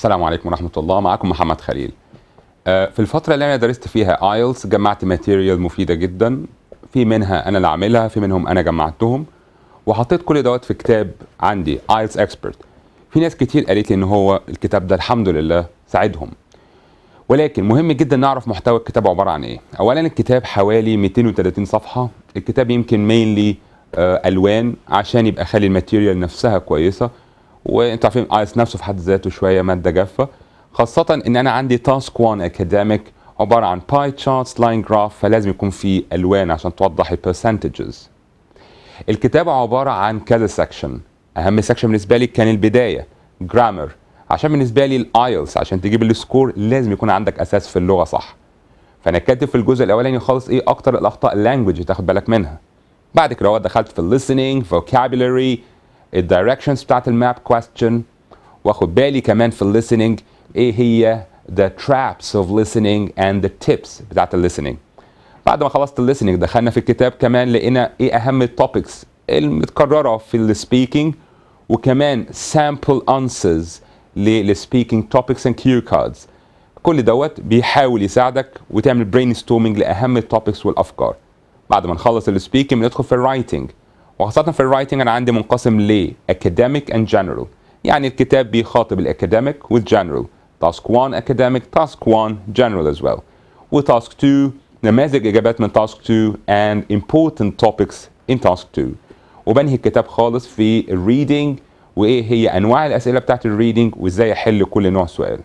السلام عليكم ورحمة الله. معكم محمد خليل. آه، في الفترة اللي أنا درست فيها IELTS جمعت material مفيدة جدا. في منها أنا اللي عاملها في منهم أنا جمعتهم. وحطيت كل دوت في كتاب عندي IELTS Expert. في ناس كتير قالت لي إن هو الكتاب ده الحمد لله ساعدهم. ولكن مهم جدا نعرف محتوى الكتاب عبارة عن إيه. أولا الكتاب حوالي 230 صفحة. الكتاب يمكن mainly ألوان عشان يبقى خلي ال material نفسها كويسة. وانتوا عارفين IELTS نفسه في حد ذاته شوية مادة جافة. خاصة إن أنا عندي task 1 academic عبارة عن pie charts line graph فلازم يكون في ألوان عشان توضح ال percentages الكتاب عبارة عن كذا section أهم section بالنسبة لي كان البداية grammar عشان بالنسبة لي ال IELTS عشان تجيب ال score لازم يكون عندك أساس في اللغة صح. فأنا كاتب في الجزء الأولاني خالص إيه أكتر الأخطاء ال language تاخد بالك منها. بعد كده دخلت في ال listening vocabulary ال directions بتاعت ال map question واخد بالي كمان في ال listening إيه هي the traps of listening and the tips بتاعت ال listening بعد ما خلصت ال listening دخلنا في الكتاب كمان لقينا إيه أهم ال topics المتكررة في ال speaking وكمان sample answers لل speaking topics and cue cards. كل دوت بيحاول يساعدك وتعمل brainstorming لأهم ال topics والأفكار. بعد ما نخلص ال speaking بندخل في ال writing وخاصة في ال writing أنا عندي منقسم ل academic and general. يعني الكتاب بيخاطب with general. Task 1 academic. Task 1 general as well. و task 2 نماذج إجابات من task 2 and important topics in task 2 وبنهي الكتاب خالص في ال reading وإيه هي أنواع الأسئلة بتاعت ال reading وإزاي أحل كل نوع سؤال.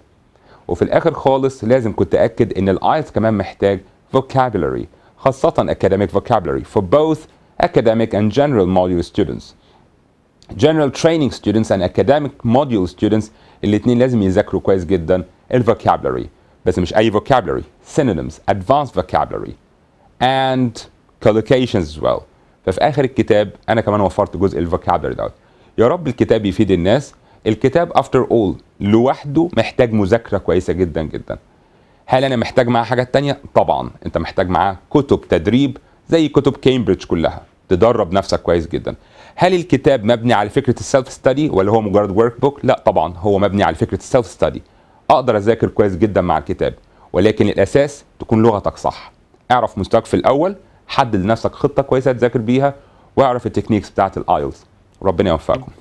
وفي الآخر خالص لازم كنت أكد إن ال IELTS كمان محتاج vocabulary خاصة academic vocabulary. For both academic and general module students. General training students and academic module students الاثنين لازم يذاكروا كويس جدا. ال vocabulary بس مش أي vocabulary. Synonyms. Advanced vocabulary. And collocations as well. ففي آخر الكتاب أنا كمان وفرت جزء ال vocabulary دوت. يا رب الكتاب يفيد الناس. الكتاب after all لوحده محتاج مذاكرة كويسة جدا جدا. هل أنا محتاج معاه حاجات تانية؟ طبعا. أنت محتاج معاه كتب تدريب زي كتب كامبريدج كلها. تدرب نفسك كويس جدا. هل الكتاب مبني على فكرة ال self study ولا هو مجرد workbook لا طبعا هو مبني على فكرة ال self study أقدر أذاكر كويس جدا مع الكتاب ولكن الأساس تكون لغتك صح. اعرف مستواك في الأول حدد لنفسك خطة كويسة تذاكر بيها واعرف ال techniques بتاعت ال IELTS ربنا يوفقكم.